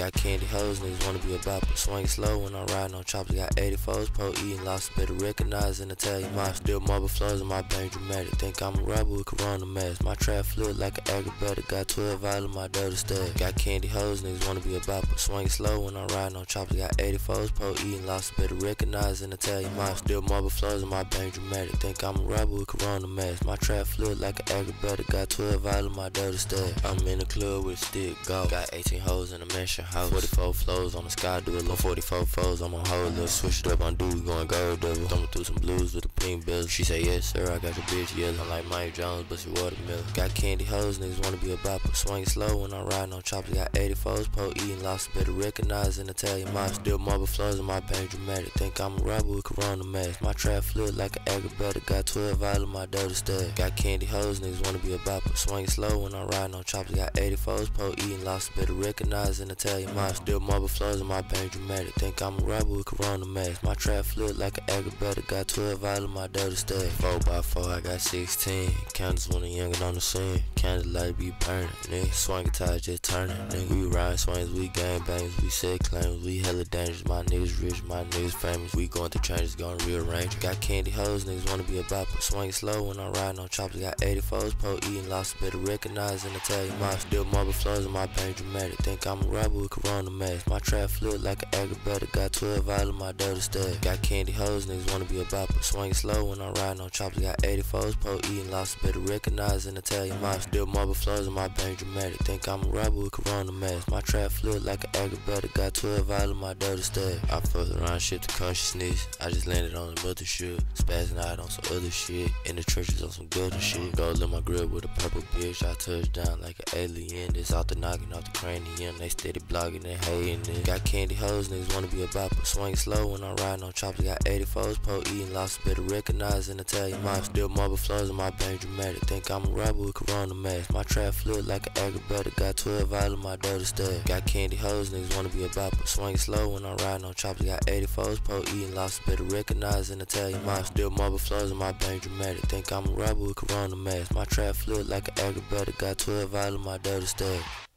Got candy hoes, niggas wanna be a bopper. Swing slow when I'm riding on choppers. Got 84s, po eating lost, better recognize and Italian mob. Still marble flows in my brain dramatic. Think I'm a rapper with Corona mask. My trap flip like an aggravator. Got 12 out of my dirty stack. Got candy hoes, niggas wanna be a bopper. Swing slow when I'm riding on choppers. Got 84s, po eating lost, better recognize and Italian mob. Still marble flows in my brain dramatic. Think I'm a rapper with Corona mask. My trap flip like an aggravator. Got 12 out of my dirty stack. I'm in the club with stick go. Got 18 hoes in the mansion house. 44 flows on the sky, do a little 44 foes. I'm on hold up. Switch it up on dude, going gold double. Thumbing through some blues with a pink bill. She say, yes, sir, I got your bitch yellow. I'm like Mike Jones, but she watermelon. Got candy hoes, niggas wanna be a bopper. Swing slow when I'm riding on choppers. Got 84s, po eating lost, better recognize an Italian mob. Still marble flows in my pain dramatic. Think I'm a rapper with Corona mask. My trap flip like an aggravator. Got 12 out of my dirty stack. Got candy hoes, niggas wanna be a bopper. Swing slow when I'm riding on choppers. Got 84s, po eating lost, better recognize an Italian mob. Still marble flows in my pain dramatic. Think I'm a rapper with Corona mask. My trap flip like an aggravator. Got 12 out of my dirty stack. 4x4, I got 16. Counters when I'm younger on the scene. Candlelight be burning. Nigga, swing guitar just turning. Nigga, we ride swings, we gang bangs, we set claims, we hella dangerous. My niggas rich, my niggas famous. We going through changes, gonna rearrange. Got candy hoes, niggas wanna be a bopper. Swing slow when I'm riding on choppers. Got 84s, po eating lost, better recognize an Italian mob. Still marble flows in my pain dramatic. Think I'm a rapper with Corona mask. My trap flip like an aggravator. Got 12 out of my dirty stack. Got candy hoes, niggas wanna be a bopper. Swing slow when I'm riding on choppers. Got 84s, po eating lost, better recognize an Italian mob. Still marble flows in my pain dramatic. Think I'm a rapper with Corona mask. My trap flip like an aggravator. Got 12 out of my dirty stack. I fucked around, shit to consciousness. I just landed on the mother shit. Spazzing out on some other shit. In the trenches on some good shit. Gold in my grip with a purple bitch. I touch down like an alien. This out the knocking off the cranium. They steady blogging and hating it. Got candy hoes, niggas wanna be a bopper. Swing slow when I'm riding on choppers. Got 84s, po eating lost, better recognize an Italian mob. Still marble flows in my brain dramatic. Think I'm a rapper with Corona mask. My trap flip like an aggravator. Got 12 out of my dirty stack. Got candy hoes, niggas wanna be a bopper. Swing slow when I'm riding on choppers. Got 84s, po eating lost, better recognize an Italian mob. Still marble flows in my brain dramatic. Think I'm a rapper with Corona mask. My trap flip like an aggravator. Got 12 out of my dirty stack.